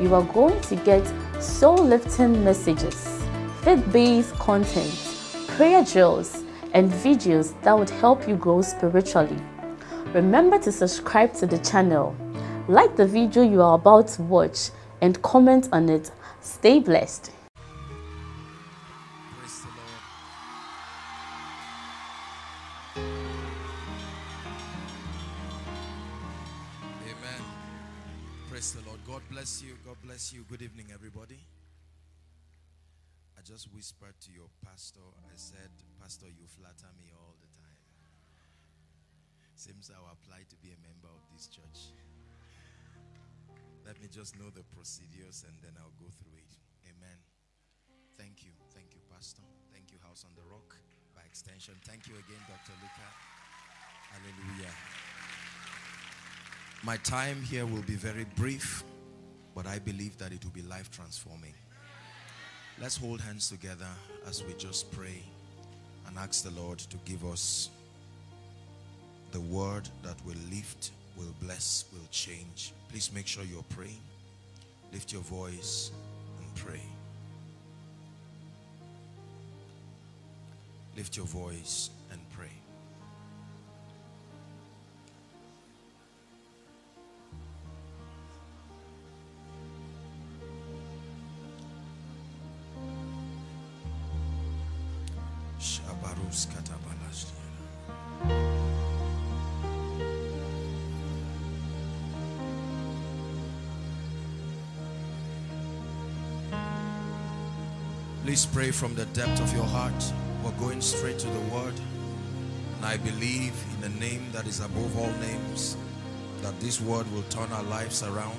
you are going to get soul-lifting messages, faith-based content, prayer drills, and videos that would help you grow spiritually. Remember to subscribe to the channel, like the video you are about to watch, and comment on it. Stay blessed. You. Good evening, everybody. I just whispered to your pastor. I said, Pastor, you flatter me all the time. Seems I'll apply to be a member of this church. Let me just know the procedures and then I'll go through it. Amen. Thank you. Thank you, Pastor. Thank you, House on the Rock. By extension, thank you again, Dr. Luca. Hallelujah. My time here will be very brief, but I believe that it will be life transforming. Let's hold hands together as we just pray and ask the Lord to give us the word that will lift, will bless, will change. Please make sure you're praying. Lift your voice and pray. Lift your voice Please pray from the depth of your heart. We're going straight to the word. And I believe in the name that is above all names that this word will turn our lives around.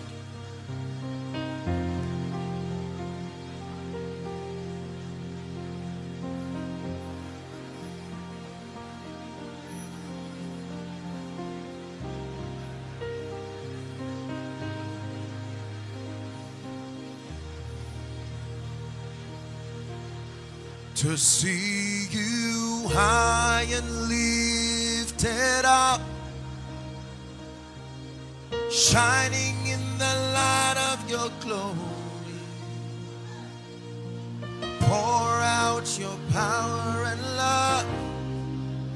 To see you high and lifted up, shining in the light of your glory. Pour out your power and love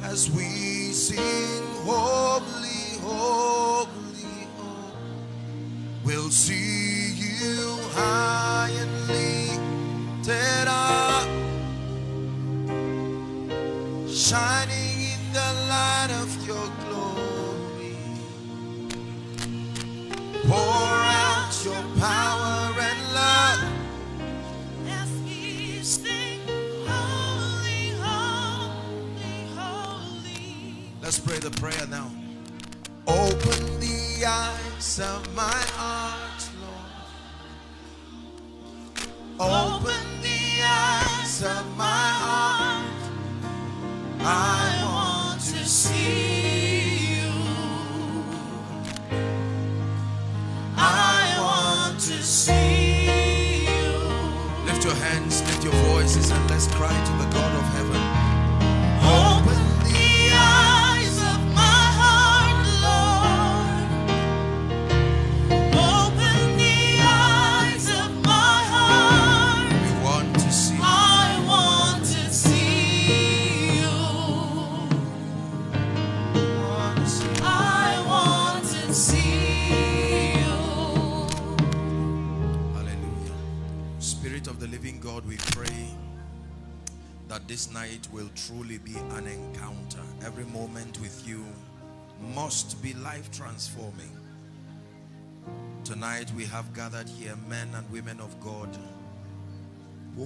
as we sing, Holy, the prayer now. Open the eyes of my heart, Lord. Open the eyes of my heart. I want to see you. I want to see you. Lift your hands, lift your voices, and let's cry to the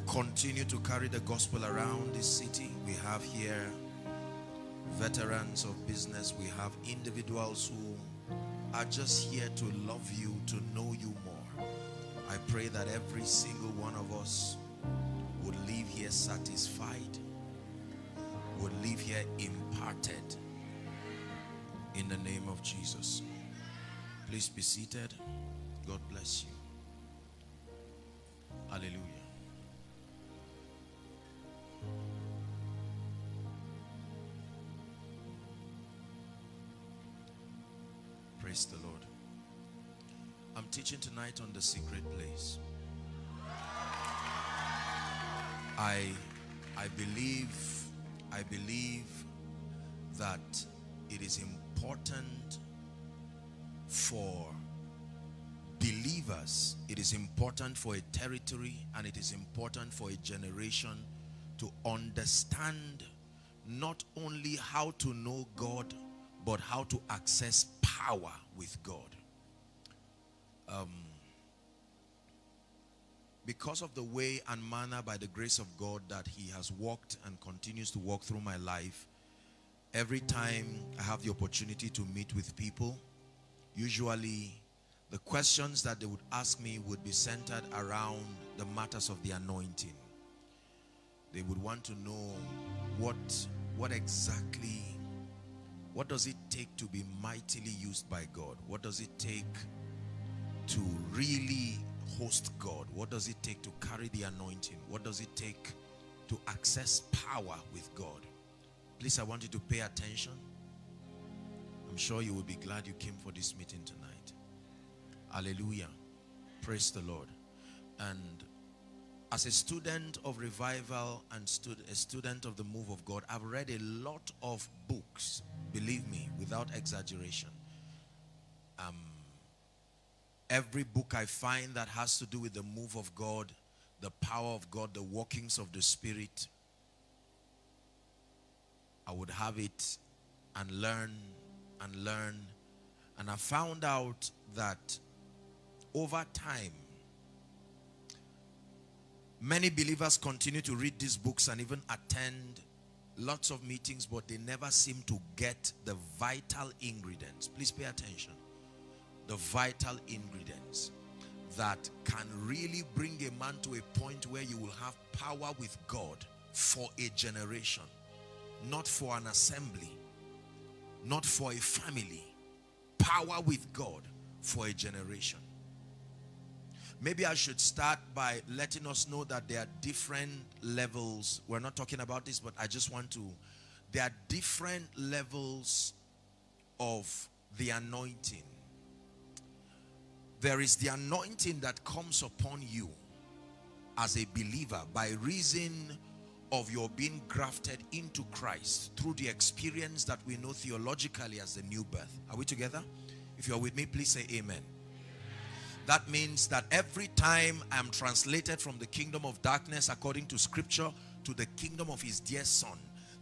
continue to carry the gospel around this city. We have here veterans of business. We have individuals who are just here to love you, to know you more. I pray that every single one of us would leave here satisfied, would leave here imparted in the name of Jesus. Please be seated. God bless you. Hallelujah. Praise the Lord. I'm teaching tonight on the secret place. I I believe I believe that it is important for believers, it is important for a territory and it is important for a generation to understand not only how to know God, but how to access power with God. Um, because of the way and manner by the grace of God that he has walked and continues to walk through my life, every time I have the opportunity to meet with people, usually the questions that they would ask me would be centered around the matters of the anointing. They would want to know what, what exactly, what does it take to be mightily used by God? What does it take to really host God? What does it take to carry the anointing? What does it take to access power with God? Please, I want you to pay attention. I'm sure you will be glad you came for this meeting tonight. Hallelujah. Praise the Lord. And as a student of revival and stud a student of the move of God, I've read a lot of books, believe me, without exaggeration. Um, every book I find that has to do with the move of God, the power of God, the workings of the Spirit, I would have it and learn and learn. And I found out that over time, many believers continue to read these books and even attend lots of meetings, but they never seem to get the vital ingredients. Please pay attention. The vital ingredients that can really bring a man to a point where you will have power with God for a generation, not for an assembly, not for a family. Power with God for a generation. Maybe I should start by letting us know that there are different levels. We're not talking about this, but I just want to. There are different levels of the anointing. There is the anointing that comes upon you as a believer by reason of your being grafted into Christ through the experience that we know theologically as the new birth. Are we together? If you're with me, please say amen. That means that every time I'm translated from the kingdom of darkness according to scripture to the kingdom of his dear son,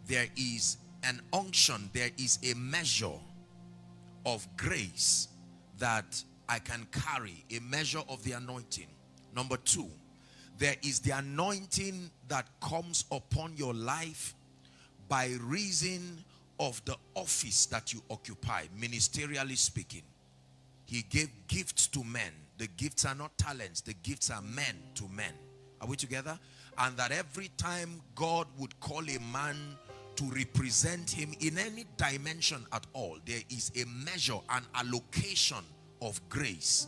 there is an unction, there is a measure of grace that I can carry, a measure of the anointing. Number two, there is the anointing that comes upon your life by reason of the office that you occupy, ministerially speaking. He gave gifts to men. The gifts are not talents. The gifts are men to men. Are we together? And that every time God would call a man to represent him in any dimension at all, there is a measure, an allocation of grace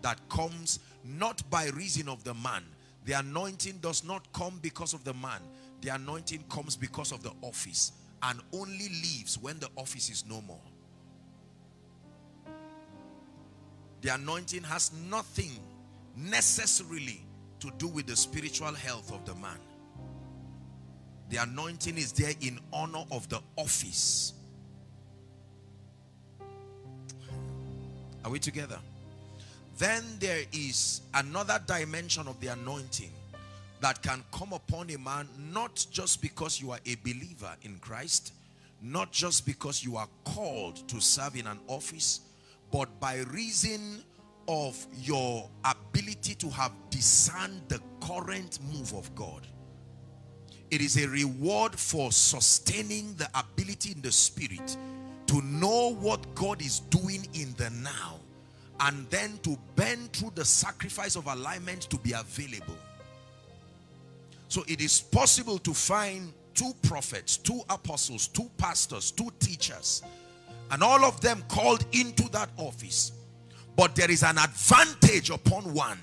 that comes not by reason of the man. The anointing does not come because of the man. The anointing comes because of the office and only leaves when the office is no more. The anointing has nothing necessarily to do with the spiritual health of the man. The anointing is there in honor of the office. Are we together? Then there is another dimension of the anointing that can come upon a man not just because you are a believer in Christ, not just because you are called to serve in an office, but by reason of your ability to have discerned the current move of God. It is a reward for sustaining the ability in the spirit to know what God is doing in the now and then to bend through the sacrifice of alignment to be available. So it is possible to find two prophets, two apostles, two pastors, two teachers, and all of them called into that office. But there is an advantage upon one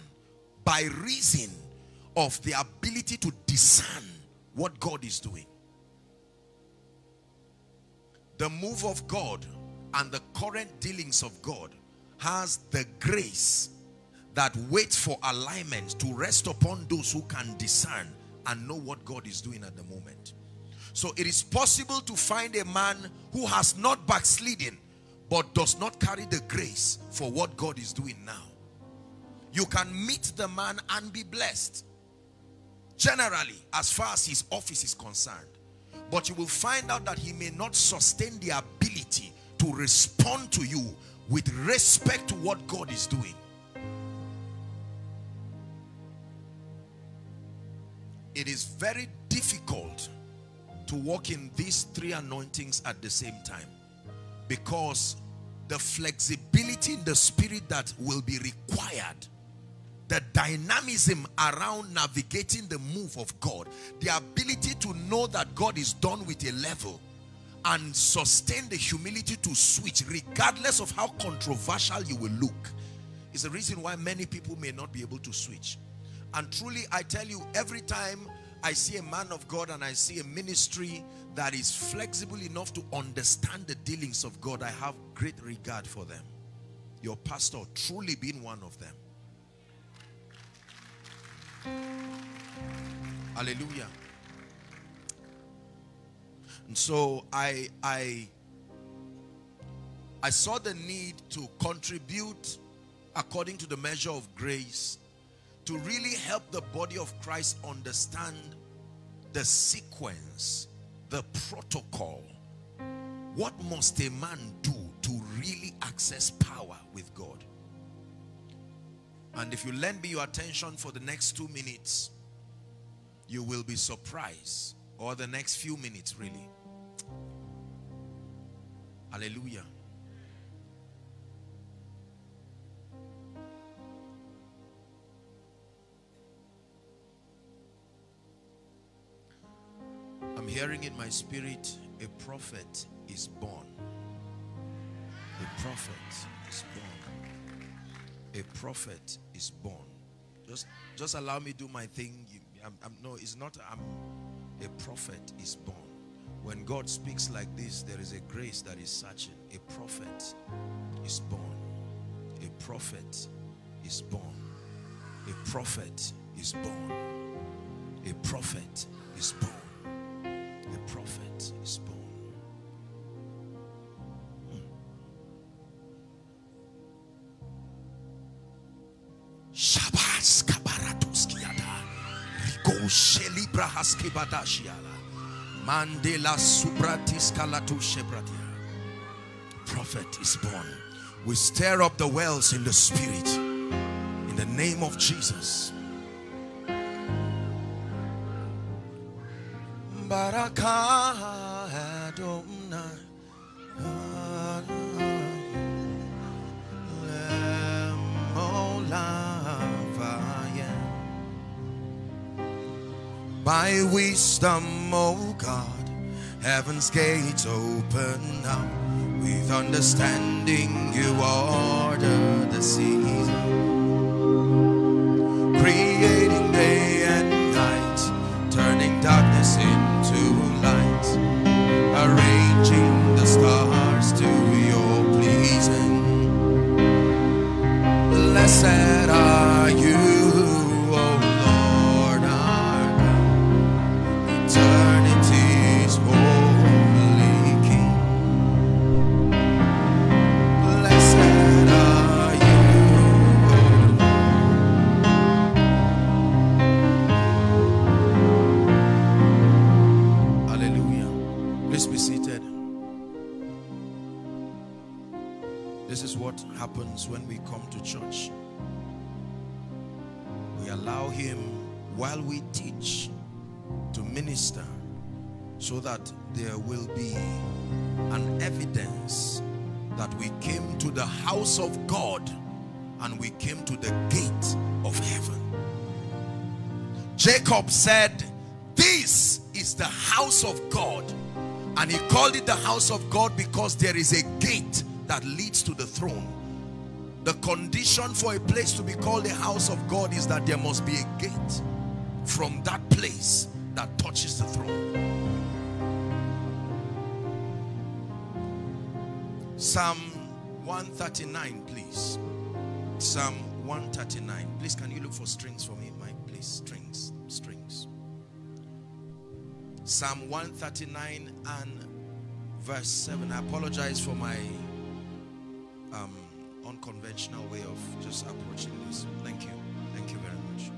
by reason of the ability to discern what God is doing. The move of God and the current dealings of God has the grace that waits for alignment to rest upon those who can discern and know what God is doing at the moment. So it is possible to find a man who has not backslidden but does not carry the grace for what God is doing now. You can meet the man and be blessed. Generally, as far as his office is concerned. But you will find out that he may not sustain the ability to respond to you with respect to what God is doing. It is very difficult to walk in these three anointings at the same time. Because the flexibility in the spirit that will be required the dynamism around navigating the move of God the ability to know that God is done with a level and sustain the humility to switch regardless of how controversial you will look is the reason why many people may not be able to switch. And truly I tell you every time I see a man of God and I see a ministry that is flexible enough to understand the dealings of God, I have great regard for them. Your pastor truly being one of them. Hallelujah. And so I I I saw the need to contribute according to the measure of grace to really help the body of Christ understand the sequence, the protocol. What must a man do to really access power with God? And if you lend me your attention for the next two minutes, you will be surprised. Or the next few minutes, really. Hallelujah. Hearing in my spirit a prophet is born. A prophet is born. A prophet is born. Just, just allow me do my thing. I'm, I'm- no, it's not. I'm. A prophet is born. When God speaks like this, there is a grace that is searching. A prophet is born. A prophet is born. A prophet is born. A prophet is born. Prophet is born. Hmm. Shabas kabaratuskiata. Rigo shelibra haskebadashiala. Mandela subratis kalatu shebratia. Prophet is born. We stir up the wells in the spirit. In the name of Jesus. Baraka Adonai. By wisdom, O God, heaven's gates open now. With understanding, you order the season, creating day and night, turning darkness into Said, This is the house of God. And he called it the house of God because there is a gate that leads to the throne. The condition for a place to be called the house of God is that there must be a gate from that place that touches the throne. Psalm 139, please. Psalm 139. Please, can you look for strings for me, Mike? Please, strings. Psalm 139 and verse 7. I apologize for my um, unconventional way of just approaching this. Thank you. Thank you very much.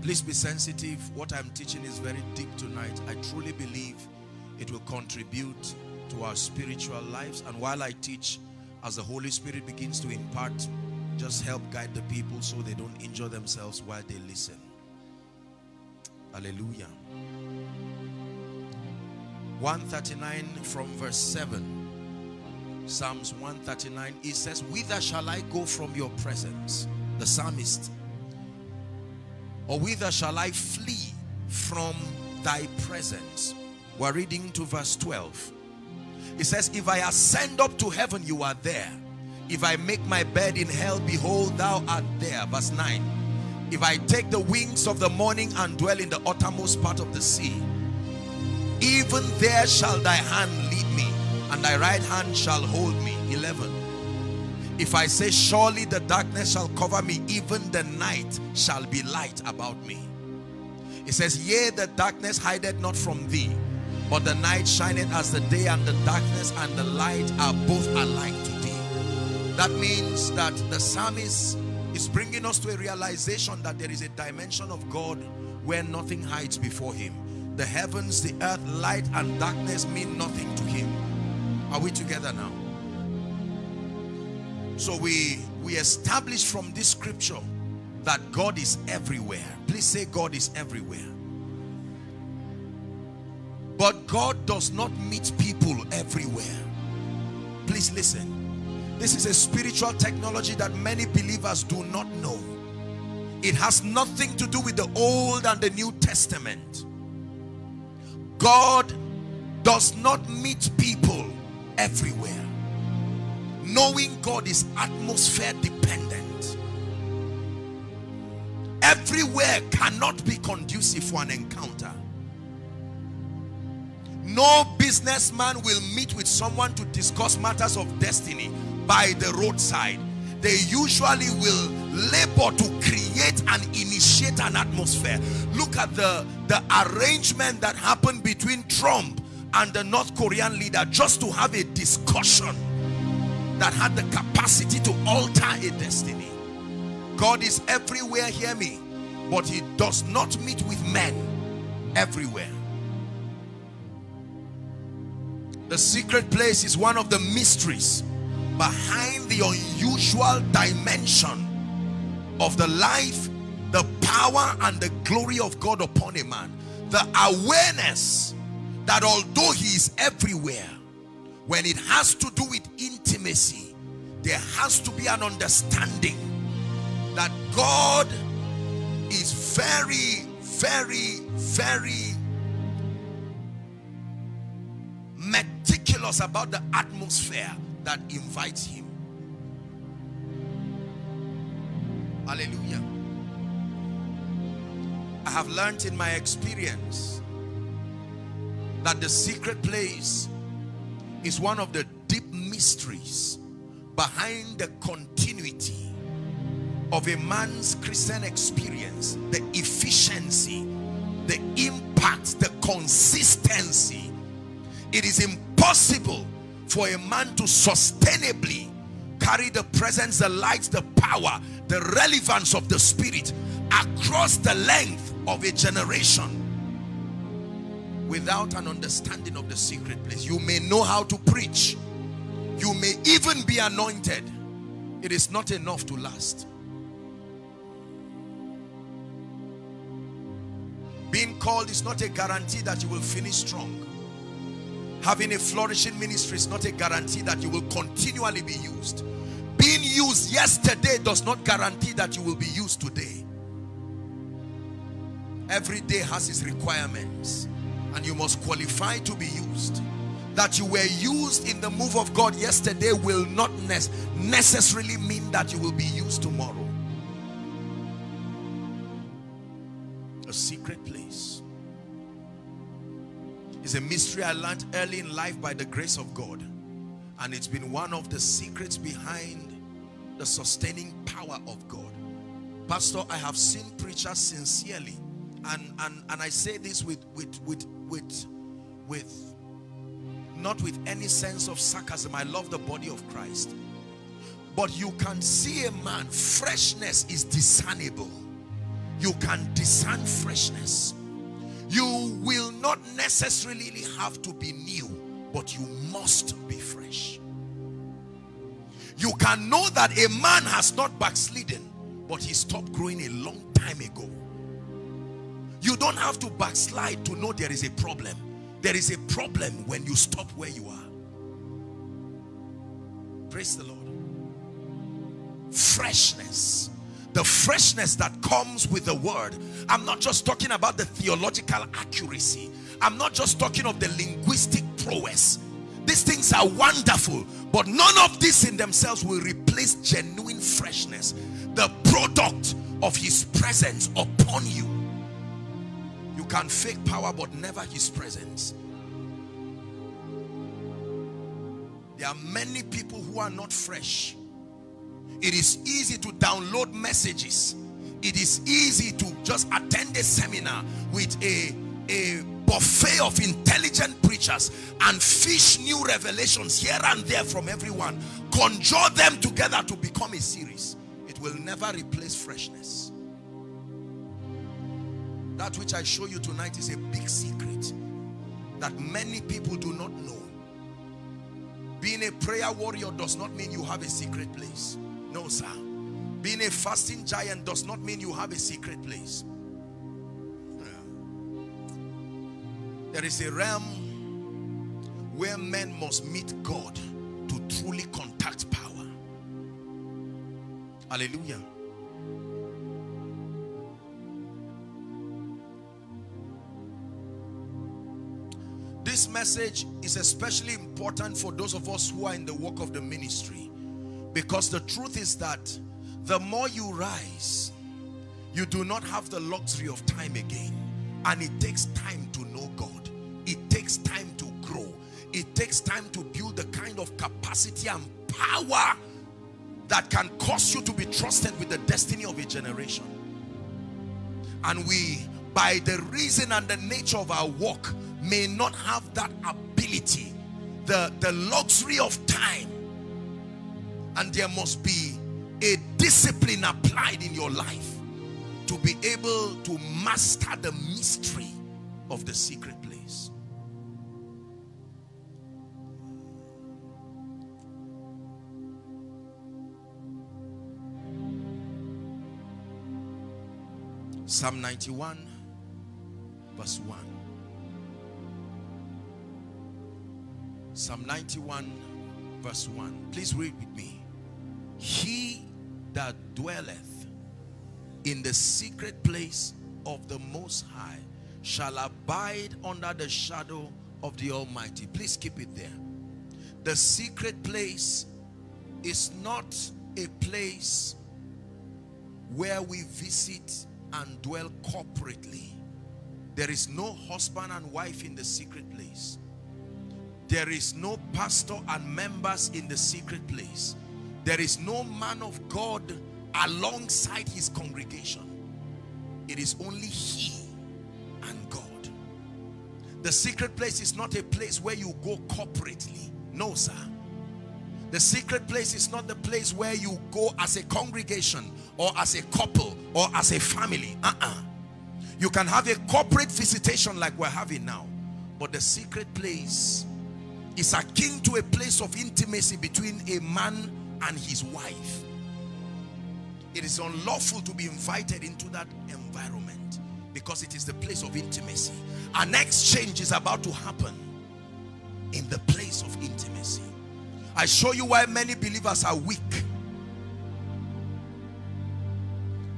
Please be sensitive. What I'm teaching is very deep tonight. I truly believe it will contribute to our spiritual lives. And while I teach, as the Holy Spirit begins to impart, just help guide the people so they don't injure themselves while they listen. Hallelujah. 139 from verse 7. Psalms 139. It says, Whither shall I go from your presence? The psalmist. Or whither shall I flee from thy presence? We're reading to verse 12. It says, If I ascend up to heaven, you are there. If I make my bed in hell, behold, thou art there. Verse 9. If I take the wings of the morning and dwell in the uttermost part of the sea, even there shall thy hand lead me, and thy right hand shall hold me. 11. If I say, Surely the darkness shall cover me, even the night shall be light about me. It says, Yea, the darkness hideth not from thee, but the night shineth as the day, and the darkness and the light are both alike to thee. That means that the psalmist is bringing us to a realization that there is a dimension of God where nothing hides before him. The heavens, the earth, light and darkness mean nothing to him. Are we together now? So we, we establish from this scripture that God is everywhere. Please say God is everywhere. But God does not meet people everywhere. Please listen. This is a spiritual technology that many believers do not know. It has nothing to do with the Old and the New Testament. God does not meet people everywhere. Knowing God is atmosphere dependent. Everywhere cannot be conducive for an encounter. No businessman will meet with someone to discuss matters of destiny by the roadside. They usually will labor to create and initiate an atmosphere. Look at the, the arrangement that happened between Trump and the North Korean leader just to have a discussion that had the capacity to alter a destiny. God is everywhere, hear me, but he does not meet with men everywhere. The secret place is one of the mysteries behind the unusual dimension of the life, the power and the glory of God upon a man. The awareness that although he is everywhere, when it has to do with intimacy, there has to be an understanding that God is very, very, very meticulous about the atmosphere that invites him. Hallelujah. I have learned in my experience that the secret place is one of the deep mysteries behind the continuity of a man's Christian experience, the efficiency, the impact, the consistency. It is impossible for a man to sustainably carry the presence, the light, the power, the relevance of the spirit across the length of a generation without an understanding of the secret place. You may know how to preach. You may even be anointed. It is not enough to last. Being called is not a guarantee that you will finish strong. Having a flourishing ministry is not a guarantee that you will continually be used. Being used yesterday does not guarantee that you will be used today. Every day has its requirements and you must qualify to be used. That you were used in the move of God yesterday will not necessarily mean that you will be used tomorrow. A secret is a mystery I learned early in life by the grace of God. And it's been one of the secrets behind the sustaining power of God. Pastor, I have seen preachers sincerely and and and I say this with with with with with not with any sense of sarcasm. I love the body of Christ. But you can see a man, freshness is discernible. You can discern freshness. You will not necessarily have to be new, but you must be fresh. You can know that a man has not backslidden, but he stopped growing a long time ago. You don't have to backslide to know there is a problem. There is a problem when you stop where you are. Praise the Lord. Freshness. The freshness that comes with the word. I'm not just talking about the theological accuracy. I'm not just talking of the linguistic prowess. These things are wonderful, but none of this in themselves will replace genuine freshness. The product of his presence upon you You can fake power but never his presence. There are many people who are not fresh. It is easy to download messages. It is easy to just attend a seminar with a, a buffet of intelligent preachers and fish new revelations here and there from everyone. Conjure them together to become a series. It will never replace freshness. That which I show you tonight is a big secret that many people do not know. Being a prayer warrior does not mean you have a secret place. No, sir. Being a fasting giant does not mean you have a secret place. There is a realm where men must meet God to truly contact power. Hallelujah. This message is especially important for those of us who are in the work of the ministry. Because the truth is that the more you rise, you do not have the luxury of time again. And it takes time to know God. It takes time to grow. It takes time to build the kind of capacity and power that can cause you to be trusted with the destiny of a generation. And we, by the reason and the nature of our work, may not have that ability, the, the luxury of time. And there must be a discipline applied in your life to be able to master the mystery of the secret place. Psalm 91 verse 1 Psalm 91 verse 1. Please read with me. He that dwelleth in the secret place of the Most High shall abide under the shadow of the Almighty. Please keep it there. The secret place is not a place where we visit and dwell corporately. There is no husband and wife in the secret place. There is no pastor and members in the secret place. There is no man of God alongside his congregation. It is only he and God. The secret place is not a place where you go corporately. No, sir. The secret place is not the place where you go as a congregation or as a couple or as a family. Uh-uh. You can have a corporate visitation like we're having now. But the secret place is akin to a place of intimacy between a man and his wife. It is unlawful to be invited into that environment because it is the place of intimacy. An exchange is about to happen in the place of intimacy. I show you why many believers are weak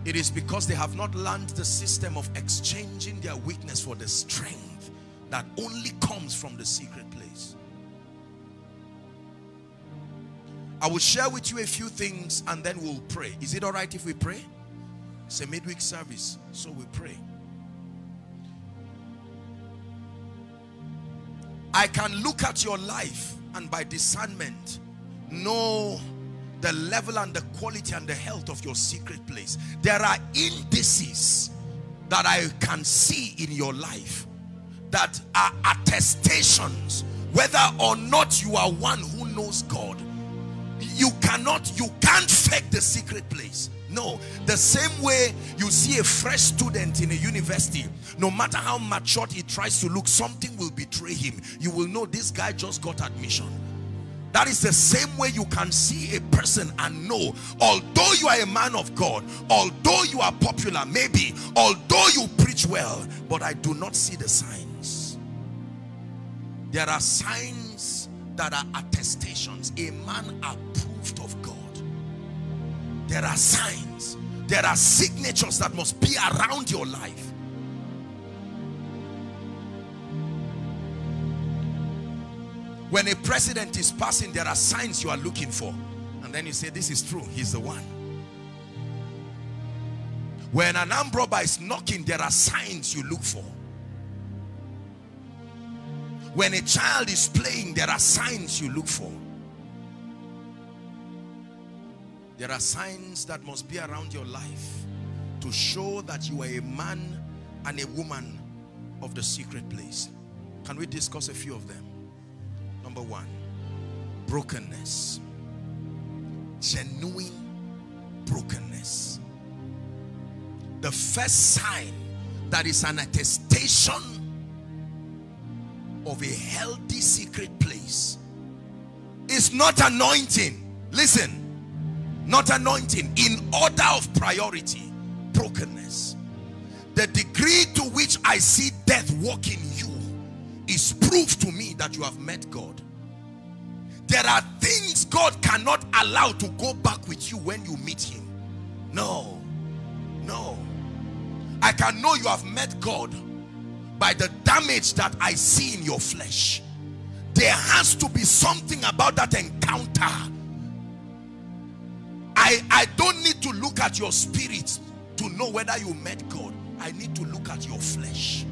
It is because they have not learned the system of exchanging their weakness for the strength that only comes from the secret place. I will share with you a few things and then we'll pray. Is it all right if we pray? It's a midweek service, so we pray. I can look at your life and by discernment know the level and the quality and the health of your secret place. There are indices that I can see in your life that are attestations whether or not you are one who knows God. You cannot, you can't fake the secret place. No, the same way you see a fresh student in a university, no matter how matured he tries to look, something will betray him. You will know this guy just got admission. That is the same way you can see a person and know, although you are a man of God, although you are popular, maybe, although you preach well, but I do not see the signs. There are signs that are attestations. A man God. There are signs. There are signatures that must be around your life. When a president is passing, there are signs you are looking for. And then you say, this is true. He's the one. When an robber is knocking, there are signs you look for. When a child is playing, there are signs you look for. There are signs that must be around your life to show that you are a man and a woman of the secret place. Can we discuss a few of them? Number one, brokenness. Genuine brokenness. The first sign that is an attestation of a healthy secret place is not anointing. Listen, not anointing. In order of priority, brokenness. The degree to which I see death walk in you is proof to me that you have met God. There are things God cannot allow to go back with you when you meet him. No, no. I can know you have met God by the damage that I see in your flesh. There has to be something about that encounter. I, I don't need to look at your spirit to know whether you met God. I need to look at your flesh.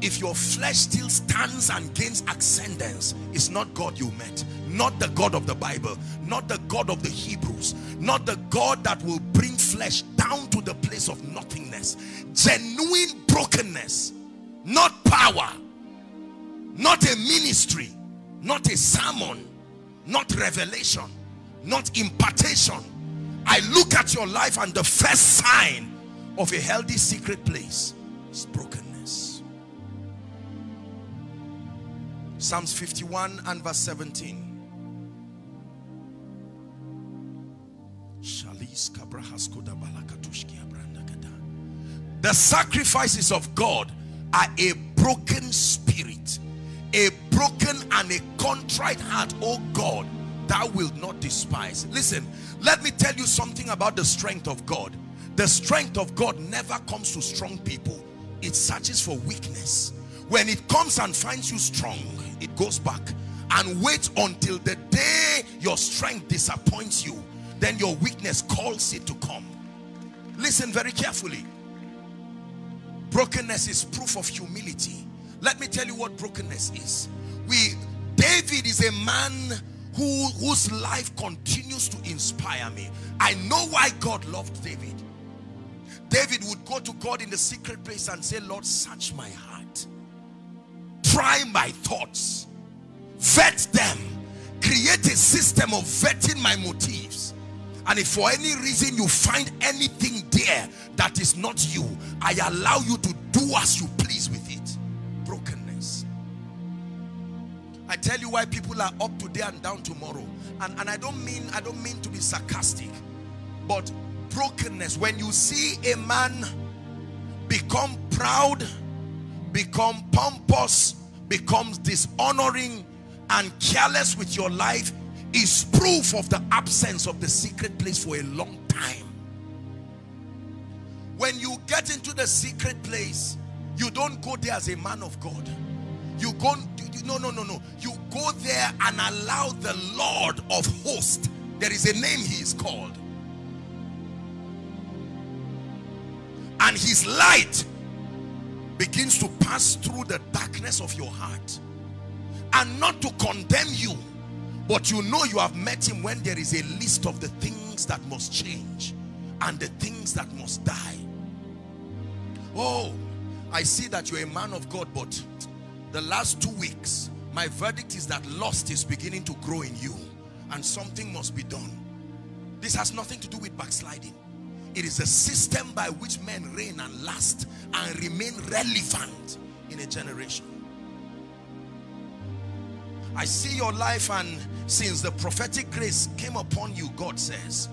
If your flesh still stands and gains ascendance it's not God you met. Not the God of the Bible. Not the God of the Hebrews. Not the God that will bring flesh down to the place of nothingness. Genuine brokenness. Not power. Not a ministry. Not a sermon. Not revelation not impartation. I look at your life and the first sign of a healthy secret place is brokenness. Psalms 51 and verse 17. The sacrifices of God are a broken spirit, a broken and a contrite heart, oh God, thou wilt not despise. Listen, let me tell you something about the strength of God. The strength of God never comes to strong people. It searches for weakness. When it comes and finds you strong, it goes back and wait until the day your strength disappoints you then your weakness calls it to come listen very carefully brokenness is proof of humility let me tell you what brokenness is we David is a man who whose life continues to inspire me. I know why God loved David. David would go to God in the secret place and say Lord search my heart. Try my thoughts. Vet them. Create a system of vetting my motives. And if for any reason you find anything there that is not you I allow you to do as you please with I tell you why people are up today and down tomorrow and, and I don't mean I don't mean to be sarcastic but brokenness when you see a man become proud become pompous becomes dishonoring and careless with your life is proof of the absence of the secret place for a long time. When you get into the secret place, you don't go there as a man of God. You go, no, no, no, no. You go there and allow the Lord of hosts. There is a name he is called. And his light begins to pass through the darkness of your heart. And not to condemn you, but you know you have met him when there is a list of the things that must change and the things that must die. Oh, I see that you're a man of God, but the last two weeks, my verdict is that lust is beginning to grow in you and something must be done. This has nothing to do with backsliding. It is a system by which men reign and last and remain relevant in a generation. I see your life and since the prophetic grace came upon you, God says,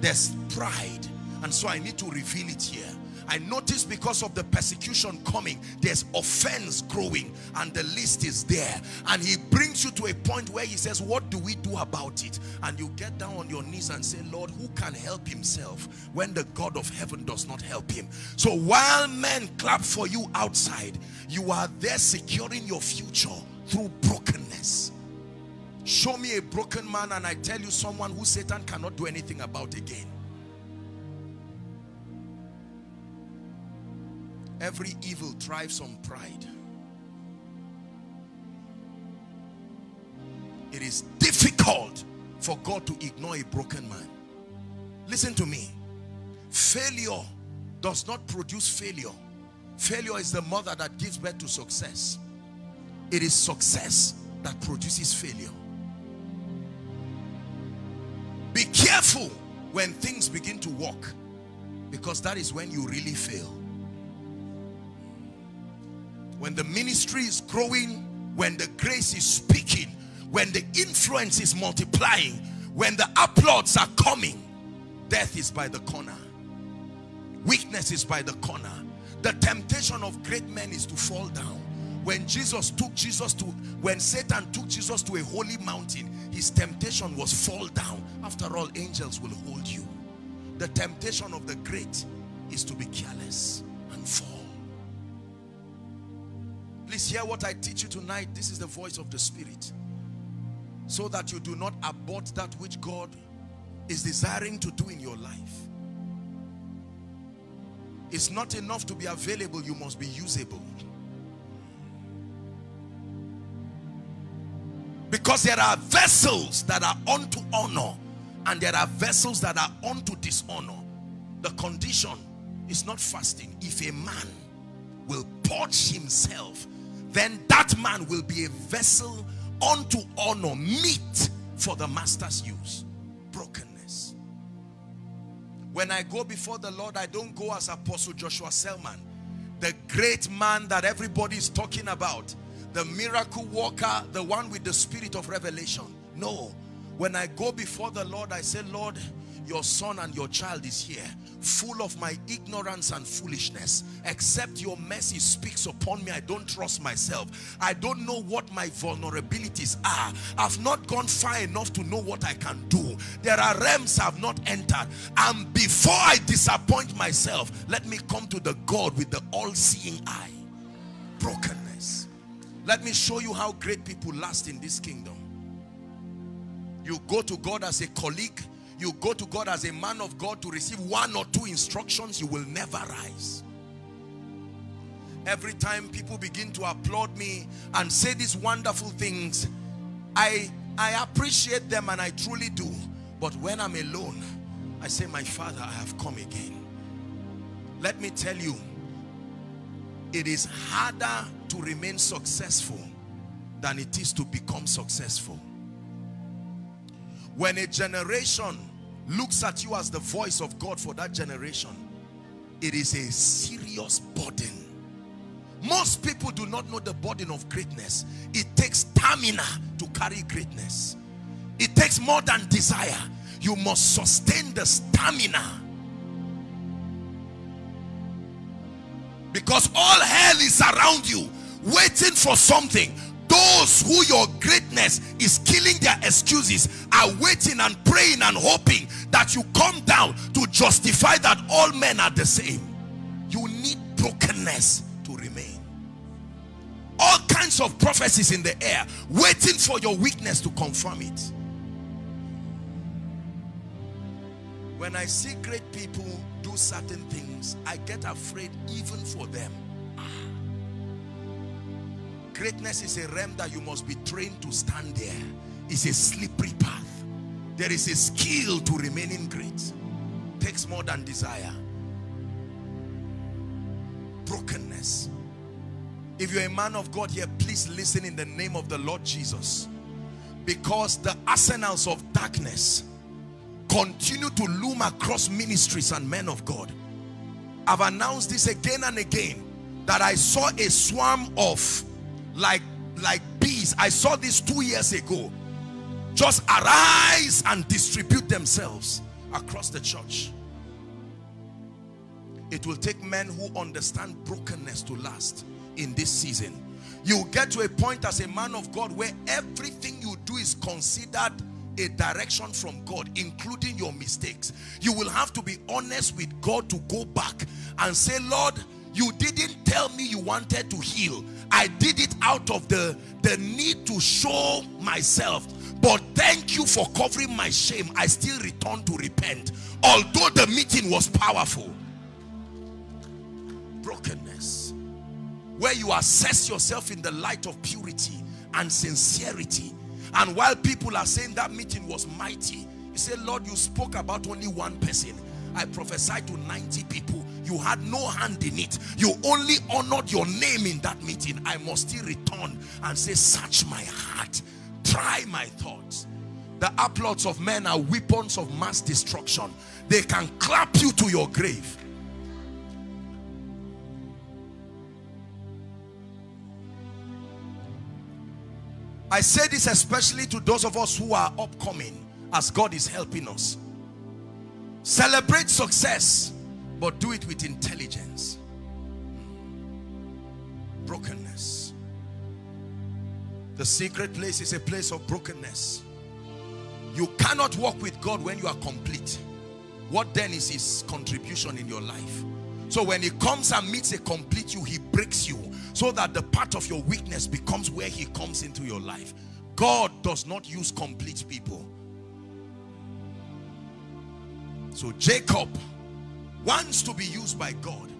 there's pride. And so I need to reveal it here. I notice because of the persecution coming, there's offense growing and the list is there. And he brings you to a point where he says, what do we do about it? And you get down on your knees and say, Lord, who can help himself when the God of heaven does not help him? So while men clap for you outside, you are there securing your future through brokenness. Show me a broken man and I tell you someone who Satan cannot do anything about again. Every evil thrives on pride. It is difficult for God to ignore a broken man. Listen to me. Failure does not produce failure. Failure is the mother that gives birth to success. It is success that produces failure. Be careful when things begin to work because that is when you really fail when the ministry is growing, when the grace is speaking, when the influence is multiplying, when the applauds are coming, death is by the corner. Weakness is by the corner. The temptation of great men is to fall down. When Jesus took Jesus to, when Satan took Jesus to a holy mountain, his temptation was fall down. After all, angels will hold you. The temptation of the great is to be careless and fall. Please hear what I teach you tonight. This is the voice of the Spirit. So that you do not abort that which God is desiring to do in your life. It's not enough to be available, you must be usable. Because there are vessels that are unto honor and there are vessels that are unto dishonor. The condition is not fasting. If a man will purge himself then that man will be a vessel unto honor, meet for the master's use. Brokenness. When I go before the Lord, I don't go as Apostle Joshua Selman, the great man that everybody is talking about, the miracle worker, the one with the spirit of revelation. No. When I go before the Lord, I say, Lord, your son and your child is here full of my ignorance and foolishness except your mercy speaks upon me I don't trust myself. I don't know what my vulnerabilities are. I've not gone far enough to know what I can do. There are realms I've not entered. And before I disappoint myself let me come to the God with the all-seeing eye. Brokenness. Let me show you how great people last in this kingdom. You go to God as a colleague you go to God as a man of God to receive one or two instructions, you will never rise. Every time people begin to applaud me and say these wonderful things, I, I appreciate them and I truly do. But when I'm alone, I say, my father, I have come again. Let me tell you, it is harder to remain successful than it is to become successful. When a generation looks at you as the voice of God for that generation, it is a serious burden. Most people do not know the burden of greatness. It takes stamina to carry greatness. It takes more than desire. You must sustain the stamina. Because all hell is around you, waiting for something. Those who your greatness is killing their excuses are waiting and praying and hoping that you come down to justify that all men are the same. You need brokenness to remain. All kinds of prophecies in the air waiting for your weakness to confirm it. When I see great people do certain things, I get afraid even for them. Greatness is a realm that you must be trained to stand there. It's a slippery path. There is a skill to remaining great. Takes more than desire. Brokenness. If you're a man of God here, please listen in the name of the Lord Jesus. Because the arsenals of darkness continue to loom across ministries and men of God. I've announced this again and again that I saw a swarm of like like bees. I saw this two years ago. Just arise and distribute themselves across the church. It will take men who understand brokenness to last in this season. You get to a point as a man of God where everything you do is considered a direction from God including your mistakes. You will have to be honest with God to go back and say Lord you didn't tell me you wanted to heal I did it out of the, the need to show myself. But thank you for covering my shame. I still return to repent. Although the meeting was powerful. Brokenness. Where you assess yourself in the light of purity and sincerity. And while people are saying that meeting was mighty, you say, Lord, you spoke about only one person. I prophesied to 90 people you had no hand in it. You only honored your name in that meeting. I must still return and say search my heart. Try my thoughts. The applauds of men are weapons of mass destruction. They can clap you to your grave. I say this especially to those of us who are upcoming as God is helping us. Celebrate success but do it with intelligence. Brokenness. The secret place is a place of brokenness. You cannot walk with God when you are complete. What then is his contribution in your life? So when he comes and meets a complete you he breaks you so that the part of your weakness becomes where he comes into your life. God does not use complete people. So Jacob wants to be used by God.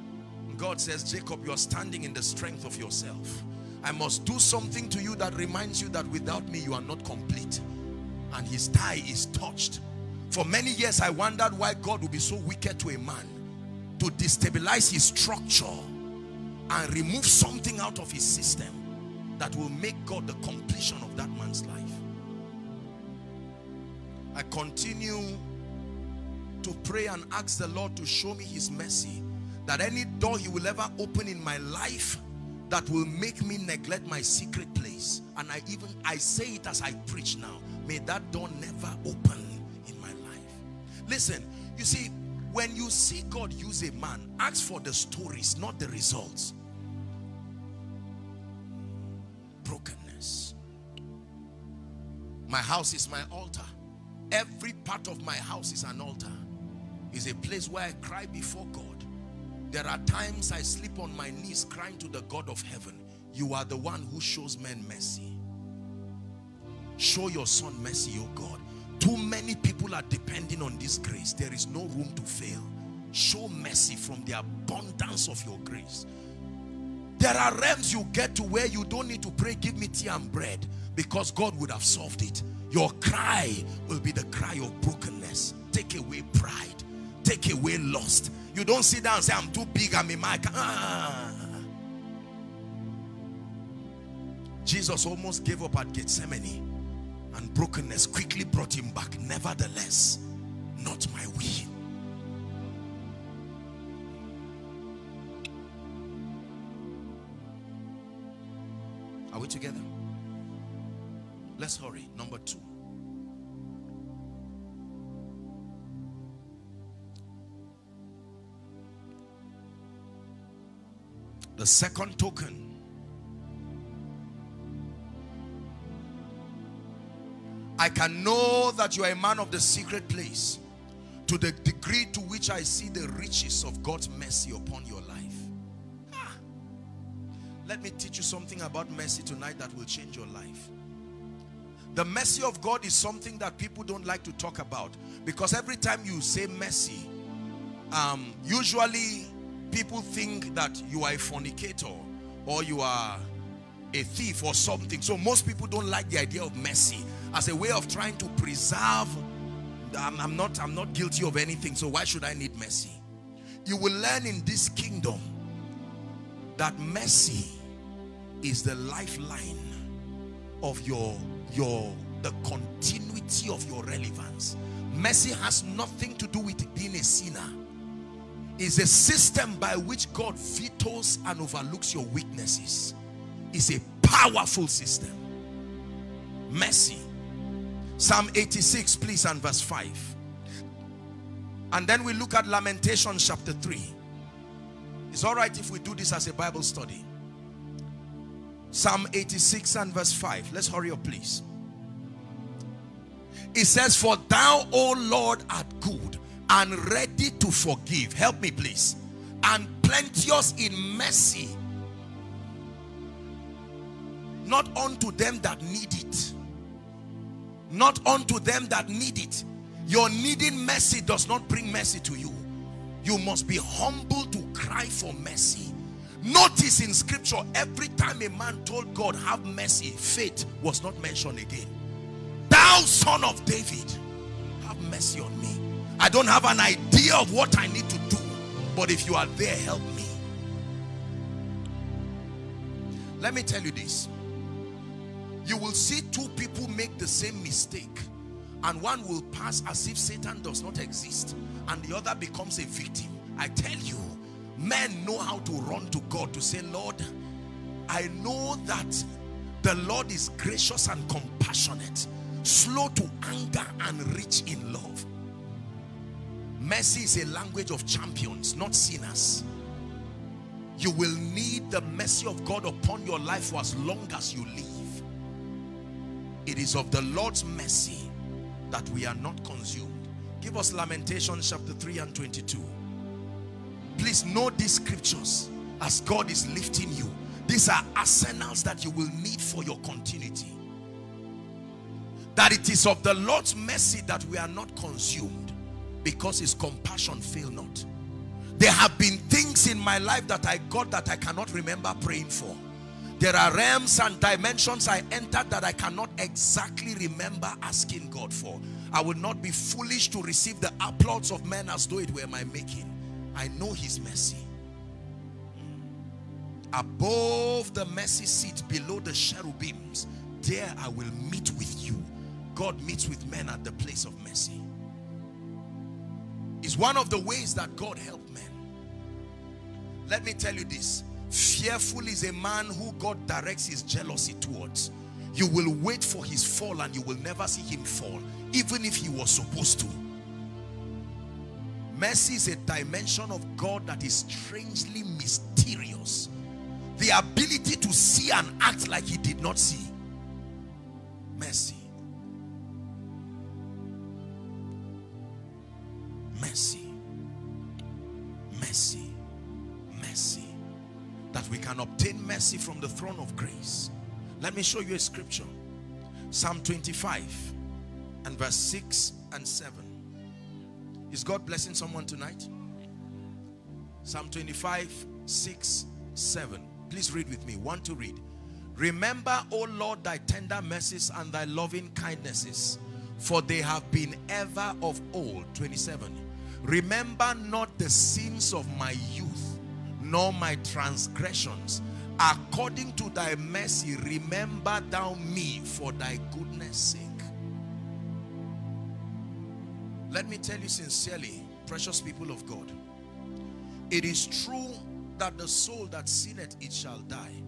God says, Jacob, you are standing in the strength of yourself. I must do something to you that reminds you that without me, you are not complete. And his tie is touched. For many years, I wondered why God would be so wicked to a man to destabilize his structure and remove something out of his system that will make God the completion of that man's life. I continue to pray and ask the Lord to show me his mercy that any door he will ever open in my life that will make me neglect my secret place. And I even I say it as I preach now. May that door never open in my life. Listen you see when you see God use a man ask for the stories not the results. Brokenness. My house is my altar. Every part of my house is an altar is a place where I cry before God. There are times I sleep on my knees crying to the God of heaven. You are the one who shows men mercy. Show your son mercy, oh God. Too many people are depending on this grace. There is no room to fail. Show mercy from the abundance of your grace. There are realms you get to where you don't need to pray, give me tea and bread because God would have solved it. Your cry will be the cry of brokenness. Take away pride take away lust. You don't sit down and say, I'm too big, I'm in my ah. Jesus almost gave up at Gethsemane and brokenness quickly brought him back. Nevertheless, not my will. Are we together? Let's hurry. Number two. The second token I can know that you are a man of the secret place to the degree to which I see the riches of God's mercy upon your life. Ah. Let me teach you something about mercy tonight that will change your life. The mercy of God is something that people don't like to talk about because every time you say mercy, um, usually people think that you are a fornicator or you are a thief or something. So most people don't like the idea of mercy as a way of trying to preserve. I'm, I'm not, I'm not guilty of anything, so why should I need mercy? You will learn in this kingdom that mercy is the lifeline of your your the continuity of your relevance mercy has nothing to do with being a sinner is a system by which God vetoes and overlooks your weaknesses. Is a powerful system. Mercy. Psalm 86 please and verse 5 and then we look at Lamentation chapter 3 it's all right if we do this as a Bible study. Psalm 86 and verse 5. Let's hurry up, please. It says, For thou, O Lord, art good and ready to forgive. Help me, please. And plenteous in mercy. Not unto them that need it. Not unto them that need it. Your needing mercy does not bring mercy to you. You must be humble to cry for mercy Notice in scripture, every time a man told God, have mercy, faith was not mentioned again. Thou son of David, have mercy on me. I don't have an idea of what I need to do, but if you are there, help me. Let me tell you this. You will see two people make the same mistake and one will pass as if Satan does not exist and the other becomes a victim. I tell you, men know how to run to God to say, Lord, I know that the Lord is gracious and compassionate, slow to anger and rich in love. Mercy is a language of champions, not sinners. You will need the mercy of God upon your life for as long as you live. It is of the Lord's mercy that we are not consumed. Give us Lamentations chapter 3 and 22. Please know these scriptures as God is lifting you. These are arsenals that you will need for your continuity. That it is of the Lord's mercy that we are not consumed because his compassion fail not. There have been things in my life that I got that I cannot remember praying for. There are realms and dimensions I entered that I cannot exactly remember asking God for. I will not be foolish to receive the applause of men as though it were my making. I know his mercy. Above the mercy seat, below the cherubims, there I will meet with you. God meets with men at the place of mercy. One of the ways that God helped men. Let me tell you this. Fearful is a man who God directs his jealousy towards. You will wait for his fall and you will never see him fall, even if he was supposed to. Mercy is a dimension of God that is strangely mysterious. The ability to see and act like he did not see. Mercy. Can obtain mercy from the throne of grace. Let me show you a scripture. Psalm 25 and verse 6 and 7. Is God blessing someone tonight? Psalm 25, 6, 7. Please read with me. One to read. Remember, O Lord, thy tender mercies and thy loving kindnesses, for they have been ever of old. 27. Remember not the sins of my youth, nor my transgressions. According to thy mercy, remember thou me for thy goodness sake. Let me tell you sincerely, precious people of God, it is true that the soul that sinneth, it shall die.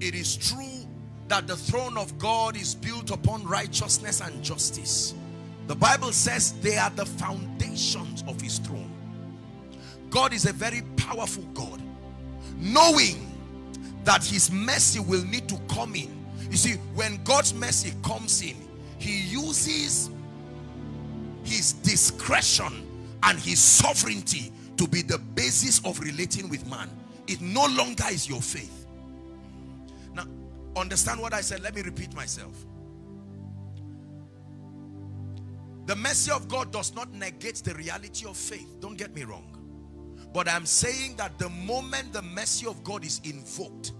It is true that the throne of God is built upon righteousness and justice. The Bible says they are the foundations of his throne. God is a very powerful God. Knowing that his mercy will need to come in You see, when God's mercy comes in, he uses his discretion and his sovereignty to be the basis of relating with man. It no longer is your faith. Now, understand what I said. Let me repeat myself. The mercy of God does not negate the reality of faith. Don't get me wrong. But I'm saying that the moment the mercy of God is invoked,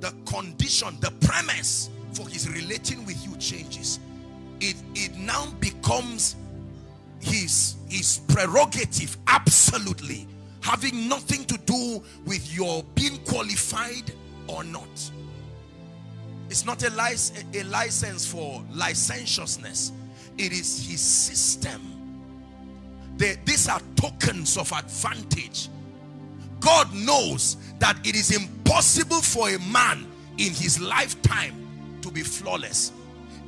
the condition, the premise for his relating with you changes. It, it now becomes his, his prerogative, absolutely, having nothing to do with your being qualified or not. It's not a, lic a license for licentiousness. It is his system. They, these are tokens of advantage. God knows that it is impossible for a man in his lifetime to be flawless.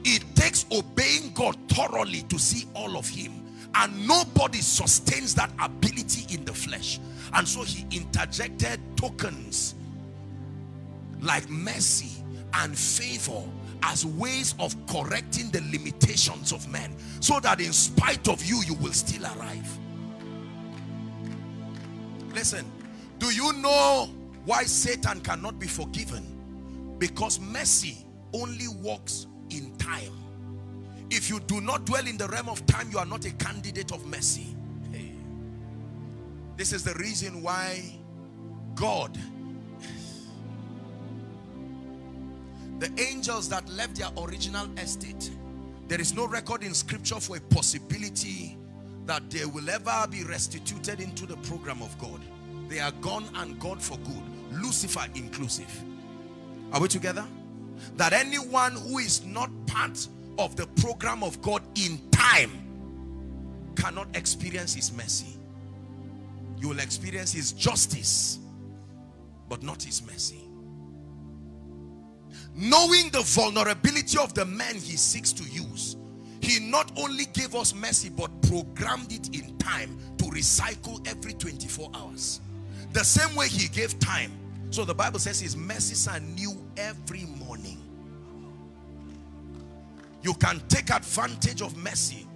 It takes obeying God thoroughly to see all of him. And nobody sustains that ability in the flesh. And so he interjected tokens like mercy and favor as ways of correcting the limitations of men so that in spite of you you will still arrive. Listen do you know why Satan cannot be forgiven? Because mercy only works in time. If you do not dwell in the realm of time you are not a candidate of mercy. Hey. this is the reason why God the angels that left their original estate there is no record in scripture for a possibility that they will ever be restituted into the program of God. They are gone and gone for good Lucifer inclusive. Are we together? That anyone who is not part of the program of God in time cannot experience his mercy. You will experience his justice but not his mercy knowing the vulnerability of the man he seeks to use he not only gave us mercy but programmed it in time to recycle every 24 hours. The same way he gave time. So the bible says his mercies are new every morning. You can take advantage of mercy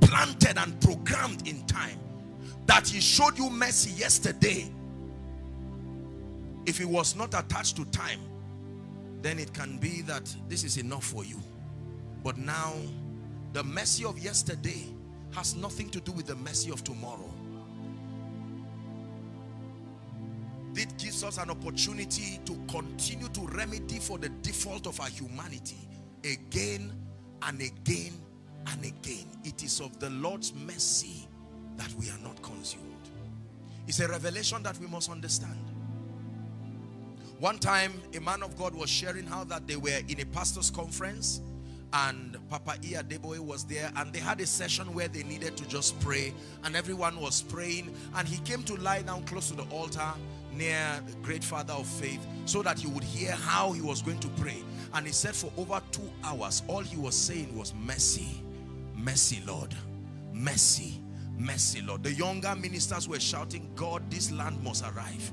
planted and programmed in time that he showed you mercy yesterday. If it was not attached to time then it can be that this is enough for you. But now, the mercy of yesterday has nothing to do with the mercy of tomorrow. It gives us an opportunity to continue to remedy for the default of our humanity again and again and again. It is of the Lord's mercy that we are not consumed. It's a revelation that we must understand. One time, a man of God was sharing how that they were in a pastor's conference and Papa Adeboye was there and they had a session where they needed to just pray and everyone was praying and he came to lie down close to the altar near the great father of faith so that he would hear how he was going to pray. And he said for over two hours all he was saying was mercy mercy Lord. Mercy mercy Lord. The younger ministers were shouting God this land must arrive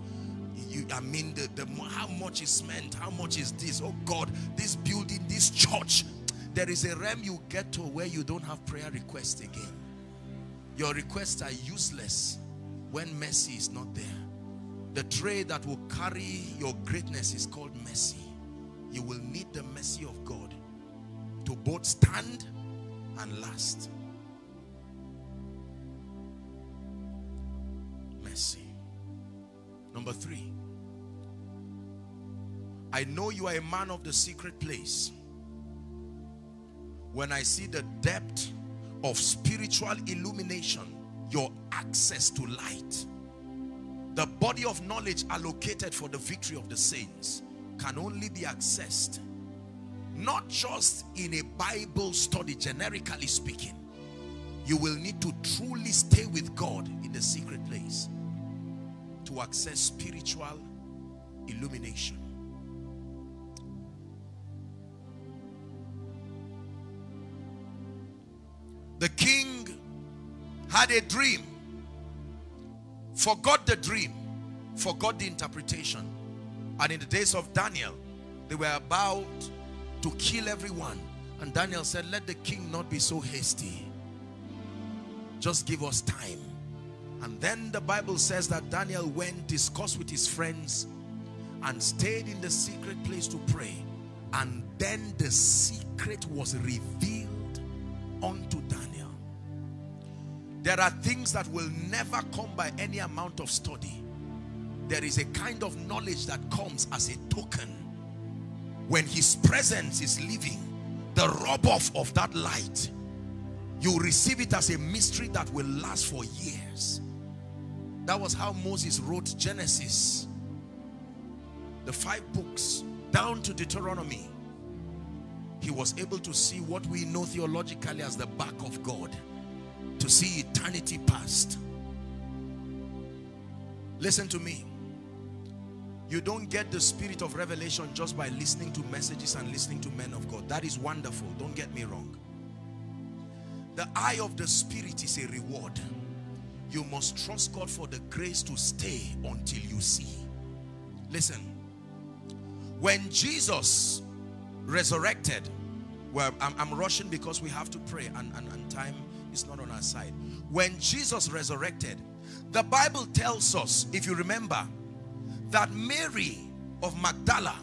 you i mean the, the how much is meant how much is this? Oh god this building this church there is a realm you get to where you don't have prayer requests again. Your requests are useless when mercy is not there. The tray that will carry your greatness is called mercy. You will need the mercy of god to both stand and last. Mercy. Number three I know you are a man of the secret place. When I see the depth of spiritual illumination, your access to light, the body of knowledge allocated for the victory of the saints can only be accessed not just in a Bible study, generically speaking. You will need to truly stay with God in the secret place to access spiritual illumination. The king had a dream, forgot the dream, forgot the interpretation. And in the days of Daniel, they were about to kill everyone. And Daniel said, let the king not be so hasty. Just give us time. And then the Bible says that Daniel went, discussed with his friends, and stayed in the secret place to pray. And then the secret was revealed unto Daniel. There are things that will never come by any amount of study. There is a kind of knowledge that comes as a token. When his presence is living, the rub-off of that light, you receive it as a mystery that will last for years. That was how Moses wrote Genesis. The five books down to Deuteronomy. He was able to see what we know theologically as the back of God. To see eternity past. Listen to me. You don't get the spirit of revelation just by listening to messages and listening to men of God. That is wonderful. Don't get me wrong. The eye of the spirit is a reward you must trust God for the grace to stay until you see. Listen, when Jesus resurrected, well, I'm, I'm rushing because we have to pray and, and, and time is not on our side. When Jesus resurrected, the Bible tells us, if you remember, that Mary of Magdala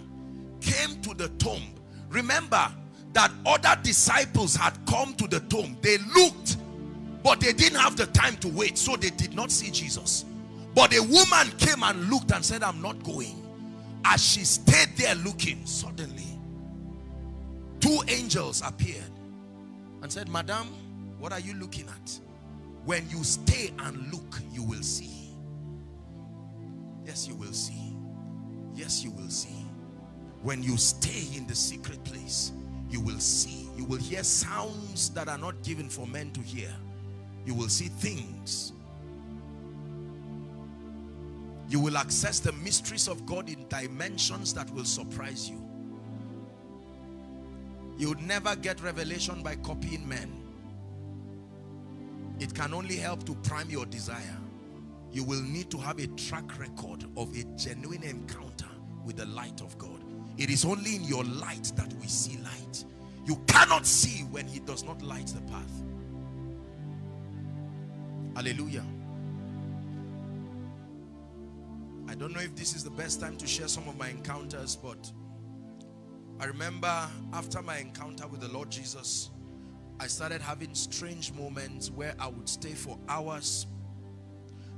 came to the tomb. Remember that other disciples had come to the tomb. They looked but they didn't have the time to wait, so they did not see Jesus. But a woman came and looked and said, I'm not going. As she stayed there looking, suddenly, two angels appeared and said, Madam, what are you looking at? When you stay and look, you will see. Yes, you will see. Yes, you will see. When you stay in the secret place, you will see. You will hear sounds that are not given for men to hear you will see things. You will access the mysteries of God in dimensions that will surprise you. You would never get revelation by copying men. It can only help to prime your desire. You will need to have a track record of a genuine encounter with the light of God. It is only in your light that we see light. You cannot see when he does not light the path. Hallelujah. I don't know if this is the best time to share some of my encounters, but I remember after my encounter with the Lord Jesus, I started having strange moments where I would stay for hours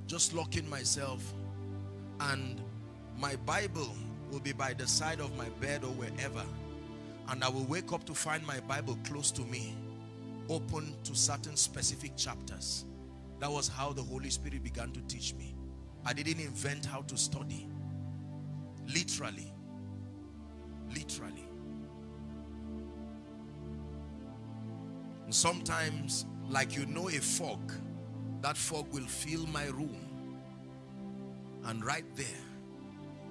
just locking myself and my Bible will be by the side of my bed or wherever and I will wake up to find my Bible close to me open to certain specific chapters that was how the Holy Spirit began to teach me. I didn't invent how to study. Literally. Literally. And sometimes, like you know a fog, that fog will fill my room. And right there,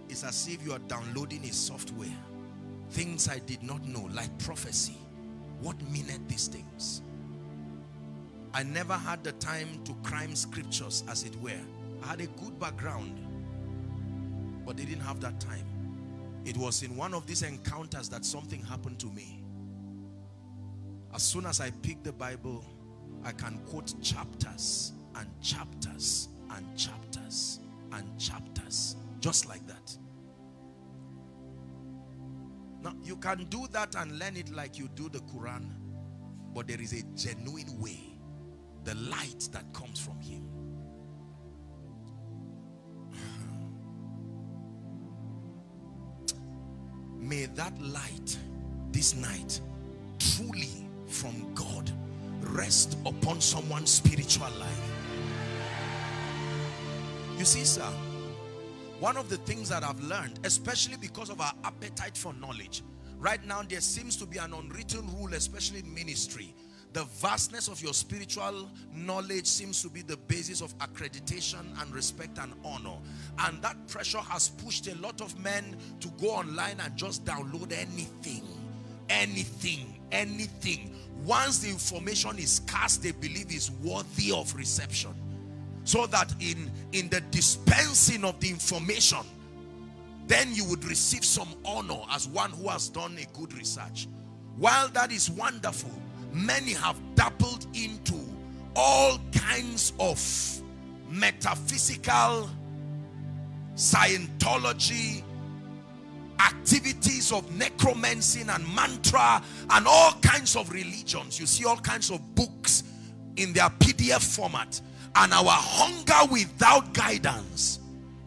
it's as if you are downloading a software. Things I did not know, like prophecy. What meaneth these things? I never had the time to crime scriptures as it were. I had a good background, but they didn't have that time. It was in one of these encounters that something happened to me. As soon as I pick the Bible, I can quote chapters and chapters and chapters and chapters, just like that. Now, you can do that and learn it like you do the Quran, but there is a genuine way the light that comes from him. May that light this night truly from God rest upon someone's spiritual life. You see, sir, one of the things that I've learned, especially because of our appetite for knowledge, right now there seems to be an unwritten rule, especially in ministry, the vastness of your spiritual knowledge seems to be the basis of accreditation and respect and honor. And that pressure has pushed a lot of men to go online and just download anything, anything, anything. Once the information is cast, they believe is worthy of reception. So that in, in the dispensing of the information, then you would receive some honor as one who has done a good research. While that is wonderful, many have dabbled into all kinds of metaphysical Scientology, activities of necromancy and mantra and all kinds of religions. You see all kinds of books in their PDF format and our hunger without guidance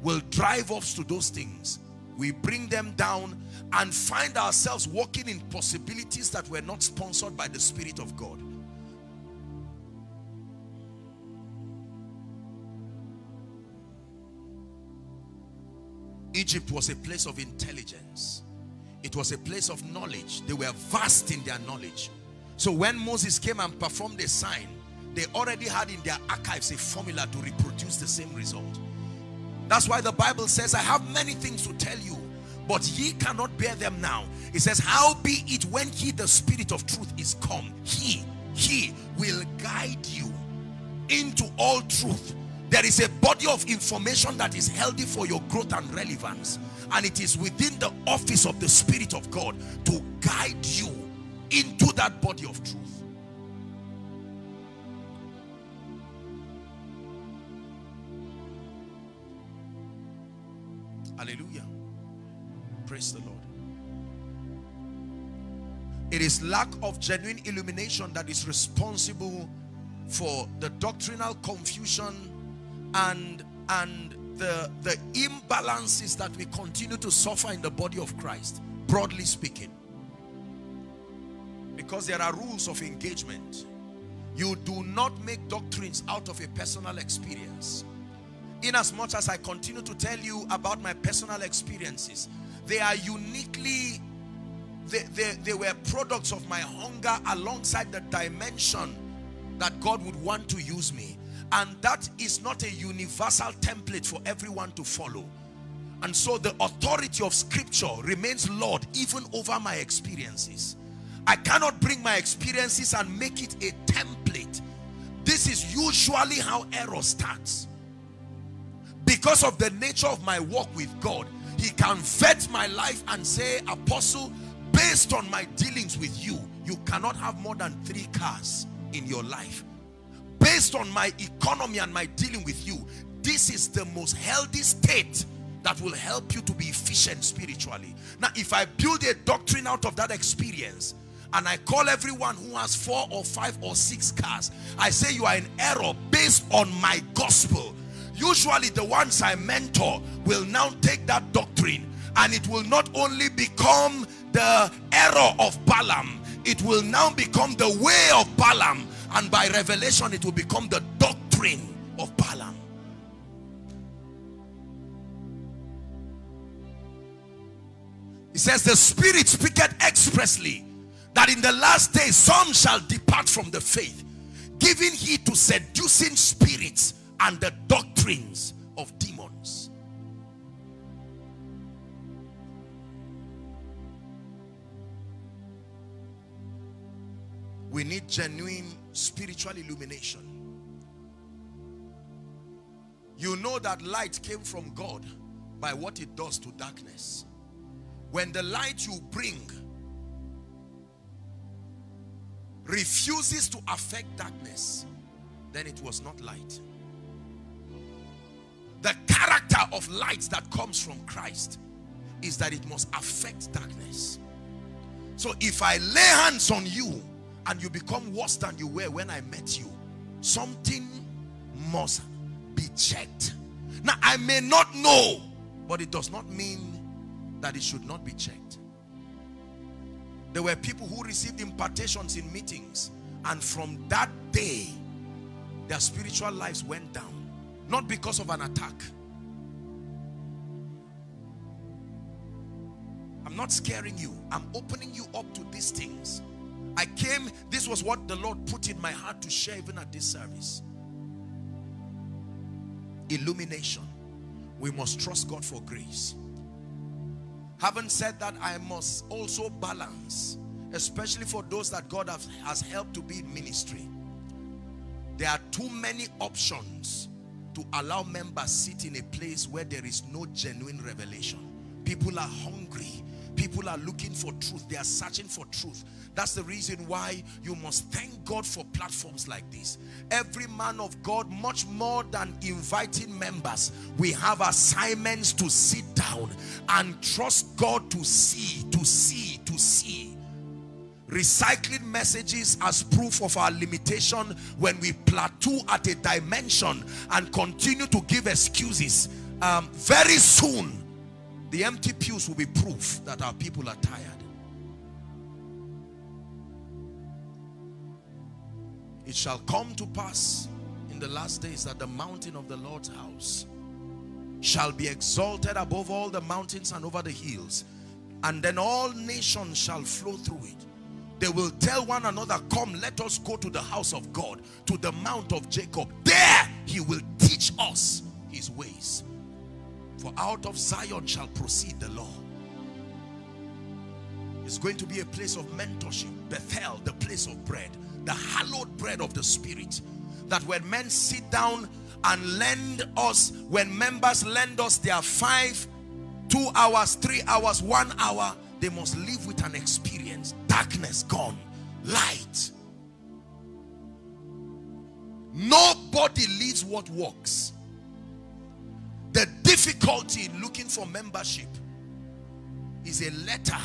will drive us to those things. We bring them down and find ourselves walking in possibilities that were not sponsored by the Spirit of God. Egypt was a place of intelligence. It was a place of knowledge. They were vast in their knowledge. So when Moses came and performed a sign, they already had in their archives a formula to reproduce the same result. That's why the Bible says, I have many things to tell you, but ye cannot bear them now. It says, how be it when he, the spirit of truth is come, he, he will guide you into all truth there is a body of information that is healthy for your growth and relevance. And it is within the office of the Spirit of God to guide you into that body of truth. Hallelujah. Praise the Lord. It is lack of genuine illumination that is responsible for the doctrinal confusion and and the the imbalances that we continue to suffer in the body of Christ broadly speaking because there are rules of engagement you do not make doctrines out of a personal experience. In as much as I continue to tell you about my personal experiences they are uniquely they, they, they were products of my hunger alongside the dimension that God would want to use me and that is not a universal template for everyone to follow. And so the authority of scripture remains Lord even over my experiences. I cannot bring my experiences and make it a template. This is usually how error starts. Because of the nature of my walk with God he can vet my life and say apostle based on my dealings with you you cannot have more than three cars in your life based on my economy and my dealing with you this is the most healthy state that will help you to be efficient spiritually. Now if I build a doctrine out of that experience and I call everyone who has four or five or six cars I say you are in error based on my gospel. Usually the ones I mentor will now take that doctrine and it will not only become the error of Balaam it will now become the way of Balaam and by revelation it will become the doctrine of Balaam. He says the spirit speaketh expressly that in the last days some shall depart from the faith giving heed to seducing spirits and the doctrines of demons. We need genuine spiritual illumination. You know that light came from God by what it does to darkness. When the light you bring refuses to affect darkness, then it was not light. The character of light that comes from Christ is that it must affect darkness. So if I lay hands on you and you become worse than you were when I met you, something must be checked. Now, I may not know, but it does not mean that it should not be checked. There were people who received impartations in meetings, and from that day, their spiritual lives went down. Not because of an attack. I'm not scaring you. I'm opening you up to these things I came, this was what the Lord put in my heart to share even at this service. Illumination. We must trust God for grace. Having said that, I must also balance, especially for those that God has, has helped to be in ministry. There are too many options to allow members sit in a place where there is no genuine revelation People are hungry. People are looking for truth. They are searching for truth. That's the reason why you must thank God for platforms like this. Every man of God, much more than inviting members, we have assignments to sit down and trust God to see, to see, to see. Recycling messages as proof of our limitation when we plateau at a dimension and continue to give excuses. Um, very soon, the empty pews will be proof that our people are tired. It shall come to pass in the last days that the mountain of the Lord's house shall be exalted above all the mountains and over the hills. And then all nations shall flow through it. They will tell one another, come, let us go to the house of God, to the mount of Jacob. There he will teach us his ways. For out of Zion shall proceed the law. It's going to be a place of mentorship. Bethel, the place of bread the hallowed bread of the spirit. That when men sit down and lend us when members lend us their five two hours three hours one hour they must live with an experience. Darkness gone. Light. Nobody leaves what works the difficulty in looking for membership is a letter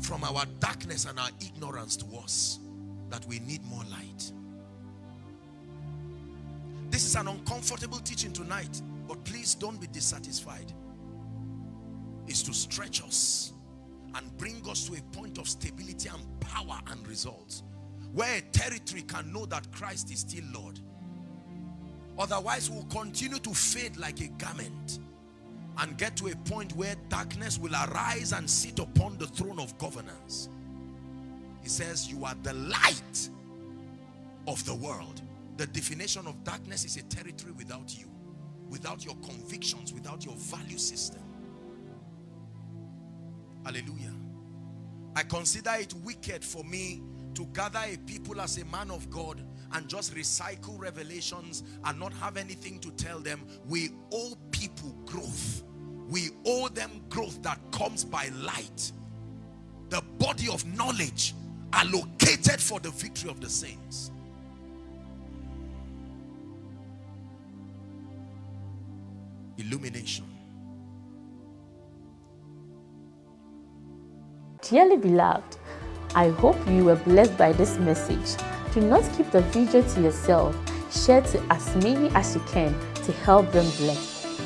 from our darkness and our ignorance to us that we need more light. This is an uncomfortable teaching tonight, but please don't be dissatisfied. It's to stretch us and bring us to a point of stability and power and results where a territory can know that Christ is still Lord. Otherwise, we'll continue to fade like a garment and get to a point where darkness will arise and sit upon the throne of governance. He says, you are the light of the world. The definition of darkness is a territory without you, without your convictions, without your value system. Hallelujah. I consider it wicked for me to gather a people as a man of God and just recycle revelations and not have anything to tell them. We owe people growth. We owe them growth that comes by light. The body of knowledge allocated for the victory of the saints. Illumination. Dearly beloved, I hope you were blessed by this message. Do not keep the video to yourself. Share to as many as you can to help them bless.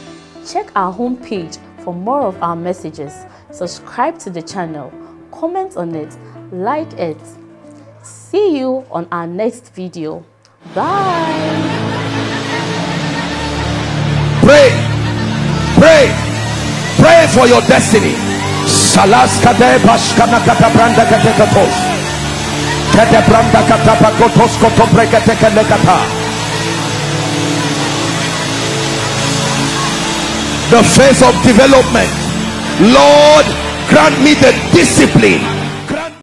Check our homepage for more of our messages. Subscribe to the channel, comment on it, like it. See you on our next video. Bye. Pray. Pray. Pray for your destiny. Kotobreketekelekata. The phase of development. Lord, grant me the discipline